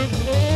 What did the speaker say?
the glory.